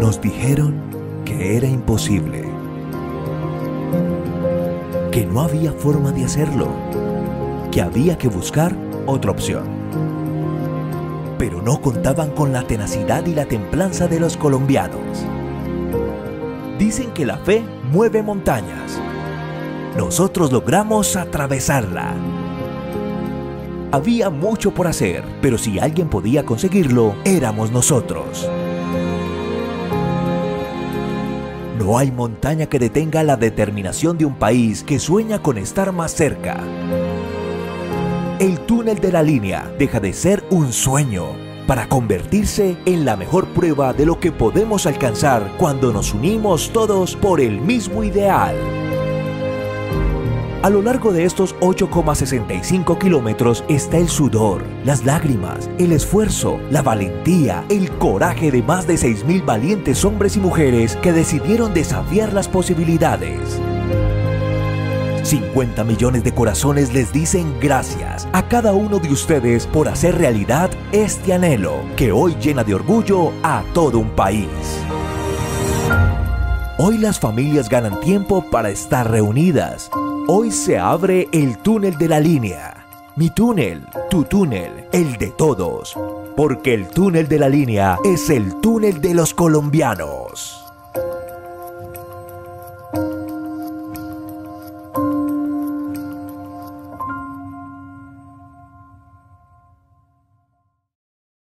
Nos dijeron que era imposible, que no había forma de hacerlo, que había que buscar otra opción. Pero no contaban con la tenacidad y la templanza de los colombianos. Dicen que la fe mueve montañas. Nosotros logramos atravesarla. Había mucho por hacer, pero si alguien podía conseguirlo, éramos nosotros. No hay montaña que detenga la determinación de un país que sueña con estar más cerca. El túnel de la línea deja de ser un sueño para convertirse en la mejor prueba de lo que podemos alcanzar cuando nos unimos todos por el mismo ideal. A lo largo de estos 8,65 kilómetros está el sudor, las lágrimas, el esfuerzo, la valentía, el coraje de más de 6.000 valientes hombres y mujeres que decidieron desafiar las posibilidades. 50 millones de corazones les dicen gracias a cada uno de ustedes por hacer realidad este anhelo que hoy llena de orgullo a todo un país. Hoy las familias ganan tiempo para estar reunidas, Hoy se abre el túnel de la línea. Mi túnel, tu túnel, el de todos. Porque el túnel de la línea es el túnel de los colombianos.